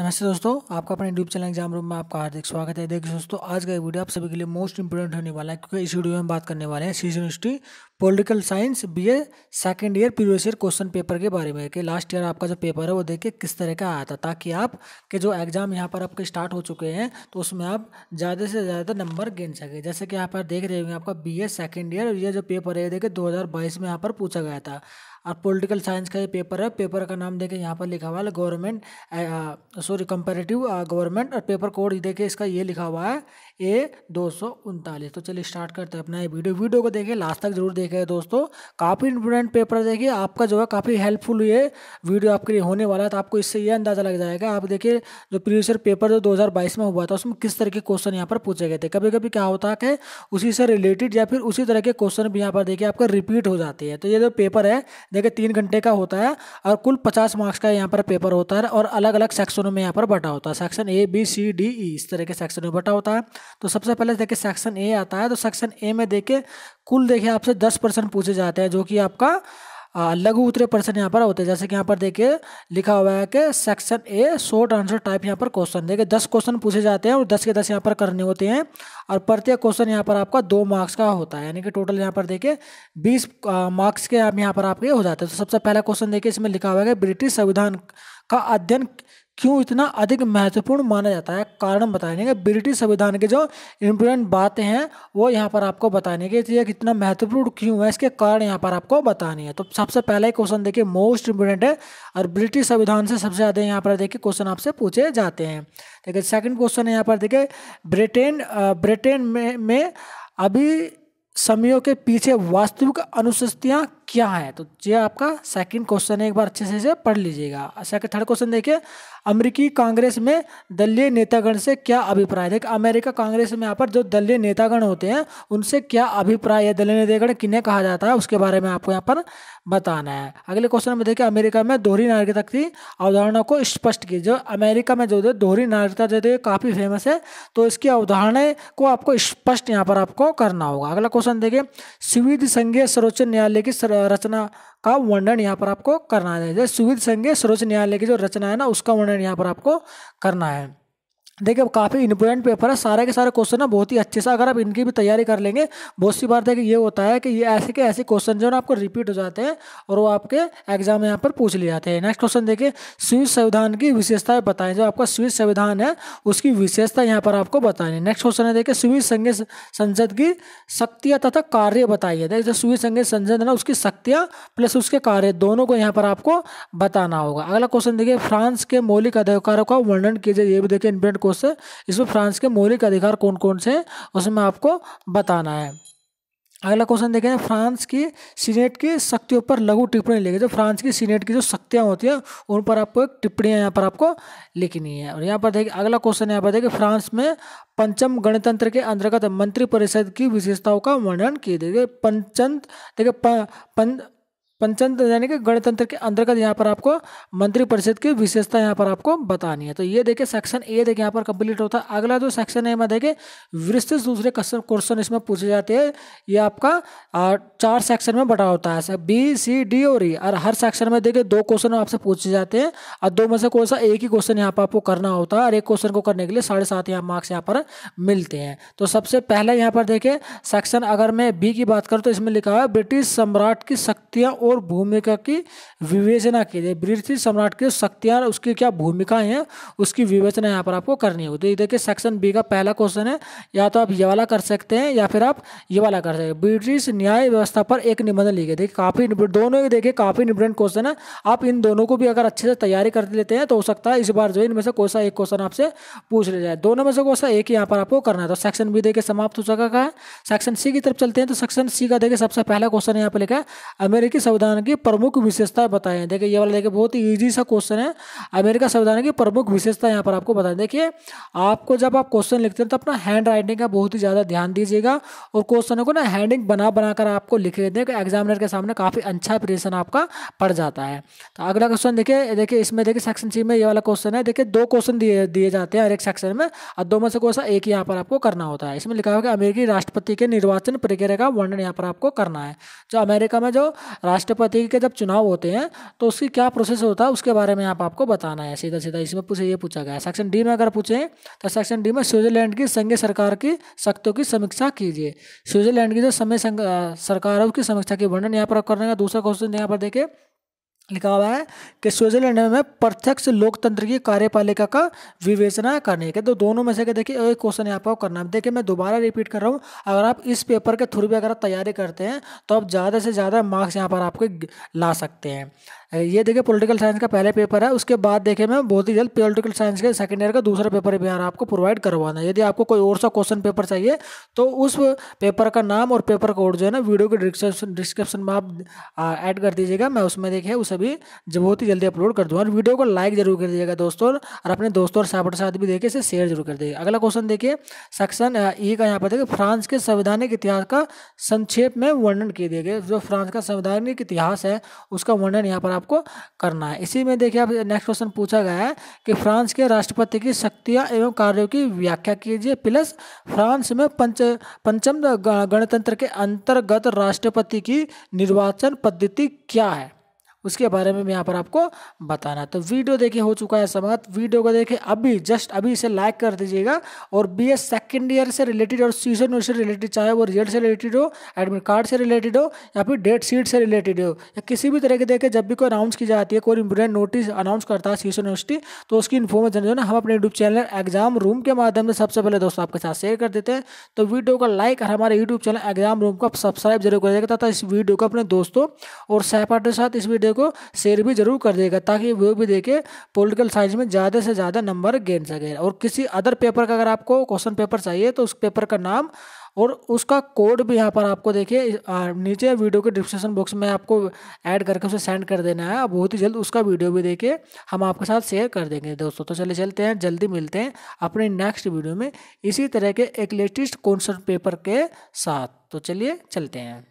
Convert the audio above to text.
नमस्ते दोस्तों, आपका अपने यूट्यूब चैनल एग्ज़ाम रूम में आपका हार्दिक स्वागत है। देखिए दोस्तों, आज का ये वीडियो आप सभी के लिए मोस्ट इंपोर्टेंट होने वाला है, क्योंकि इस वीडियो में बात करने वाले हैं C university political science B A second year previous year question paper के बारे में, कि लास्ट ईयर आपका जो पेपर है वो देखिए किस तरह का आया था, ताकि आप, के जो एग्ज़ाम यहाँ पर आपके स्टार्ट हो चुके हैं तो उसमें आप ज़्यादा से ज़्यादा नंबर गिन सके। जैसे कि यहाँ पर देख रहे होंगे आपका बी ए सेकेंड ईयर ये जो पेपर है देखिए दो हज़ार बाईस में यहाँ पर पूछा गया था। और पॉलिटिकल साइंस का ये पेपर है। पेपर का नाम देखें, यहाँ पर लिखा हुआ है गवर्नमेंट सॉरी कंपेरेटिव गवर्नमेंट और पेपर कोड देखिए इसका ये लिखा हुआ है, ए, दो सौ उनतालीस। तो चलिए स्टार्ट करते हैं अपना ये वीडियो वीडियो को देखिए लास्ट तक ज़रूर देखें दोस्तों। काफ़ी इंपोर्टेंट पेपर देखिए, आपका जो है काफ़ी हेल्पफुल ये वीडियो आपके लिए होने वाला है तो आपको इससे ये अंदाज़ा लग जाएगा। आप देखिए, जो प्रीवियस पेपर जो 2022 में हुआ था, उसमें किस तरह के क्वेश्चन यहाँ पर पूछे गए थे। कभी कभी क्या होता है कि उसी से रिलेटेड या फिर उसी तरह के क्वेश्चन भी यहाँ पर देखिए आपका रिपीट हो जाते हैं। तो ये जो पेपर है देखिए, तीन घंटे का होता है और कुल पचास मार्क्स का यहाँ पर पेपर होता है और अलग अलग सेक्शनों में यहाँ पर बटा होता है। Section A B C D E इस तरह के सेक्शन में बटा होता है। तो सबसे पहले देखिए सेक्शन ए आता है। तो सेक्शन ए में देखिए, कुल देखिए, आपसे दस परसेंट पूछे जाते हैं, जो कि आपका लघु उत्तरे प्रश्न यहाँ पर होते हैं। जैसे कि यहाँ पर देखिए, लिखा हुआ है कि section A short answer type यहाँ पर क्वेश्चन देखिए, दस क्वेश्चन पूछे जाते हैं और दस के दस यहाँ पर करने होते हैं और प्रत्येक क्वेश्चन यहाँ पर आपका दो मार्क्स का होता है। यानी कि टोटल यहाँ पर देखिए, बीस मार्क्स के यहाँ पर आपके हो जाते हैं। तो सबसे पहला क्वेश्चन देखिए, इसमें लिखा हुआ है ब्रिटिश संविधान का अध्ययन क्यों इतना अधिक महत्वपूर्ण माना जाता है? कारण बताने के ब्रिटिश संविधान के जो इम्पोर्टेंट बातें हैं वो यहाँ पर आपको बताने के ये कितना महत्वपूर्ण क्यों है इसके कारण यहाँ पर आपको बतानी है। तो सबसे पहले क्वेश्चन देखिए मोस्ट इम्पोर्टेंट है और ब्रिटिश संविधान से सबसे ज़्यादा यहाँ पर देखिए क्वेश्चन आपसे पूछे जाते हैं। देखिए सेकंड क्वेश्चन है यहाँ पर देखिए ब्रिटेन ब्रिटेन में, में अभी समयों के पीछे वास्तविक अनुशस्तियाँ क्या है? तो ये आपका सेकंड क्वेश्चन है, एक बार अच्छे से पढ़ लीजिएगा। सेकंड थर्ड क्वेश्चन देखिए। अमेरिकी कांग्रेस में दलीय नेतागण से क्या अभिप्राय? है देखिए अमेरिका कांग्रेस में यहाँ पर जो दलीय नेतागण होते हैं, उनसे क्या अभिप्राय है? दलीय नेतागण किन्हें कहा जाता है? उसके बारे में आपको यहाँ पर बताना है। अगले क्वेश्चन में देखिए, अमेरिका में दोहरी नागरिकता की अवधारणा को स्पष्ट की जो अमेरिका में जो दोहरी नागरिकता जो है काफ़ी फ़ेमस है तो इसकी अवधारणा को आपको स्पष्ट यहाँ पर आपको करना होगा। अगला क्वेश्चन देखिए। सुविध संघीय सर्वोच्च न्यायालय की रचना का वर्णन यहाँ पर आपको करना है। जैसे सुविध संघ सर्वोच्च न्यायालय की जो रचना है ना, उसका वर्णन यहाँ पर आपको करना है। देखिए काफ़ी इंपोर्टेंट पेपर है। सारे के सारे क्वेश्चन ना बहुत ही अच्छे से अगर आप इनकी भी तैयारी कर लेंगे, बहुत सी बार देखिए ये होता है कि ये ऐसे के ऐसे क्वेश्चन जो है आपको रिपीट हो जाते हैं और वो आपके एग्ज़ाम में यहाँ पर पूछ लिए जाते हैं। नेक्स्ट क्वेश्चन देखिए स्विस संविधान की विशेषताएँ बताएँ। जो आपका स्विस संविधान है, उसकी विशेषता यहाँ पर आपको बतानी नेक्स्ट क्वेश्चन है, देखिए स्विस संघीय संसद की शक्तियाँ तथा कार्य बताइए। देखिए, जो स्विस संघीय संसद है ना, उसकी शक्तियाँ प्लस उसके कार्य, दोनों को यहाँ पर आपको बताना होगा। अगला क्वेश्चन देखिए, फ्रांस के मौलिक अधिकारों का वर्णन कीजिए। ये भी देखिए इंपॉर्टेंट क्वेश्चन इसमें फ्रांस के मौलिक अधिकार कौन कौन से हैं उसमें आपको बताना है। अगला क्वेश्चन देखें, फ्रांस की सीनेट की शक्तियों पर लघु टिप्पणी लिखी जो फ्रांस की सीनेट की जो शक्तियाँ होती हैं, उन पर आपको एक टिप्पणियाँ यहाँ पर आपको लिखनी है। और यहाँ पर देखिए, अगला क्वेश्चन यहाँ पर देखिए, फ्रांस में पंचम गणतंत्र के अंतर्गत मंत्रिपरिषद की विशेषताओं का वर्णन किए देखिए पंचंत, देखिए पंचतंत्र यानी कि गणतंत्र के अंतर्गत यहाँ पर आपको मंत्रिपरिषद की विशेषता यहाँ पर आपको बतानी है। तो ये देखिए सेक्शन ए देखिए यहाँ पर कंप्लीट होता है। अगला जो सेक्शन है मैं देखे विस्तृत दूसरे क्वेश्चन इसमें पूछे जाते हैं। ये आपका चार सेक्शन में बटा होता है। बी सी डी और ई और हर सेक्शन में देखिए दो क्वेश्चन आपसे पूछे जाते हैं। और दो में से कौन सा एक ही क्वेश्चन यहाँ पर आपको करना होता है। और एक क्वेश्चन को करने के लिए साढ़े सात यहाँ मार्क्स यहाँ पर मिलते हैं। तो सबसे पहले यहाँ पर देखे सेक्शन अगर मैं बी की बात करूँ तो इसमें लिखा हुआ है, ब्रिटिश सम्राट की शक्तियाँ और भूमिका की विवेचना की जाए। ब्रिटिश सम्राट की शक्तियाँ, उसकी क्या भूमिकाएँ हैं, उसकी विवेचना यहाँ पर आपको करनी होगी देखिए सेक्शन बी का पहला क्वेश्चन है, या तो आप ये वाला कर सकते हैं, या फिर आप ये वाला कर सकते हैं। ब्रिटिश न्याय व्यवस्था पर एक निबंधन लिखे। देखिए, काफ़ी दोनों ही देखिए, काफ़ी इंपोर्टेंट क्वेश्चन है। आप इन दोनों को भी अगर अच्छे से तैयारी कर लेते हैं तो हो सकता है इस बार जो इनमें से कोई सा एक क्वेश्चन आपसे पूछ लिया जाए। दोनों में से कोई सा एक ही यहाँ पर आपको करना है। तो सेक्शन बी देखिए, समाप्त हो चुका है। सेक्शन सी की तरफ़ चलते हैं तो सेक्शन सी का देखिए, सबसे पहला क्वेश्चन यहाँ पर लिखा है, अमेरिकी संविधान की प्रमुख विशेषताएँ बताएँ देखिए, ये वाला देखिए, बहुत ही ईजी सा क्वेश्चन है। अमेरिका संविधान की प्रमुख विशेषता यहाँ पर आपको बताएँ। देखिए, आपको जब आप क्वेश्चन लिखते हैं तो अपना हैंड राइटिंग का बहुत ही ज़्यादा ध्यान दीजिएगा और क्वेश्चनों को ना हैंडिंग बना बनाकर आपको लिख हैं एग्जामिनर के सामने काफ़ी अच्छा प्रेशन आपका पड़ जाता है। तो अगला क्वेश्चन देखिए देखिए, इसमें देखिए सेक्शन सी में ये वाला क्वेश्चन है। देखिए, दो क्वेश्चन दिए दिए जाते हैं हर एक सेक्शन में और दो में से क्वेश्चन एक यहाँ पर आपको करना होता है। इसमें लिखा हुआ कि अमेरिकी राष्ट्रपति के निर्वाचन प्रक्रिया का वर्णन यहाँ पर आपको करना है। जो अमेरिका में जो राष्ट्र राष्ट्रपति के जब चुनाव होते हैं तो उसकी क्या प्रोसेस होता है, उसके बारे में आप आपको बताना है। सीधा सीधा इसमें पूछे, ये पूछा गया। सेक्शन डी में अगर पूछें तो सेक्शन डी में स्विट्जरलैंड की संघीय सरकार की शक्तियों की समीक्षा कीजिए। स्विट्जरलैंड की जो समय सरकार है, उसकी समीक्षा की वर्णन यहाँ पर करने का दूसरा क्वेश्चन यहाँ पर देखे। लिखा हुआ है कि स्विट्जरलैंड में प्रत्यक्ष लोकतंत्र की कार्यपालिका का विवेचना करने के तो दोनों में से देखिए, एक क्वेश्चन यहाँ पर करना है। देखिए, मैं दोबारा रिपीट कर रहा हूँ। अगर आप इस पेपर के थ्रू भी अगर तैयारी करते हैं तो आप ज़्यादा से ज़्यादा मार्क्स यहाँ पर आपके ला सकते हैं। ये देखिए पॉलिटिकल साइंस का पहले पेपर है। उसके बाद देखिए मैं बहुत ही जल्द पॉलिटिकल साइंस के सेकेंड ईयर का दूसरा पेपर भी यार आपको प्रोवाइड करवाना है। यदि आपको कोई और सा क्वेश्चन पेपर चाहिए तो उस पेपर का नाम और पेपर कोड जो है ना वीडियो के डिस्क्रिप्शन डिस्क्रिप्शन में आप ऐड कर दीजिएगा। मैं उसमें देखिए, उसे भी बहुत ही जल्दी अपलोड कर दूँगा। और वीडियो को लाइक ज़रूर कर दीजिएगा दोस्तों, और अपने दोस्तों और साहब साथ भी देखिए, इसे शेयर ज़रूर कर दीजिएगा। अगला क्वेश्चन देखिए सेक्शन ई का यहाँ पर देखिए फ्रांस के संवैधानिक इतिहास का संक्षेप में वर्णन किए दिए गए जो फ्रांस का संवैधानिक इतिहास है, उसका वर्णन यहाँ पर आपको करना है। इसी में देखिए आप नेक्स्ट क्वेश्चन पूछा गया है कि फ्रांस के राष्ट्रपति की शक्तियाँ एवं कार्यों की व्याख्या कीजिए। प्लस फ्रांस में पंच, पंचम गणतंत्र के अंतर्गत राष्ट्रपति की निर्वाचन पद्धति क्या है? उसके बारे में मैं यहाँ पर आपको बताना। तो वीडियो देखिए, हो चुका है समाप्त। वीडियो को देखिए अभी, जस्ट अभी इसे लाइक कर दीजिएगा। और बी एस सेकेंड ईयर से रिलेटेड और सीज़न से रिलेटेड चाहे वो रिज़ल्ट से रिलेटेड हो एडमिट कार्ड से रिलेटेड हो, या फिर डेट शीट से रिलेटेड हो, या किसी भी तरह के देखे जब भी कोई अनाउंस की जाती है, कोई इंपोर्टेंट नोटिस अनाउंस करता है सीज़न यूनिवर्सिटी तो उसकी इन्फॉर्मेशन जो है ना, हम अपने यूट्यूब चैनल एग्ज़ाम रूम के माध्यम से सबसे पहले दोस्तों आपके साथ शेयर कर देते हैं। तो वीडियो को लाइक और हमारे यूट्यूब चैनल एग्ज़ाम रूम को सब्सक्राइब ज़रूर कर करिएगा तथा इस वीडियो को अपने दोस्तों और सहपाठ के साथ इस वीडियो को शेयर भी ज़रूर कर देगा, ताकि वो भी देखे पॉलिटिकल साइंस में ज़्यादा से ज़्यादा नंबर गेन सके और किसी अदर पेपर का अगर आपको क्वेश्चन पेपर चाहिए तो उस पेपर का नाम और उसका कोड भी यहाँ पर आपको देखिए नीचे वीडियो के डिस्क्रिप्शन बॉक्स में आपको ऐड करके उसे सेंड कर देना है। बहुत ही जल्द उसका वीडियो भी देखिए हम आपके साथ शेयर कर देंगे दोस्तों। तो चले चलते हैं, जल्दी मिलते हैं अपने नेक्स्ट वीडियो में। इसी तरह के एक लेटेस्ट क्वेश्चन पेपर के साथ। तो चलिए चलते हैं।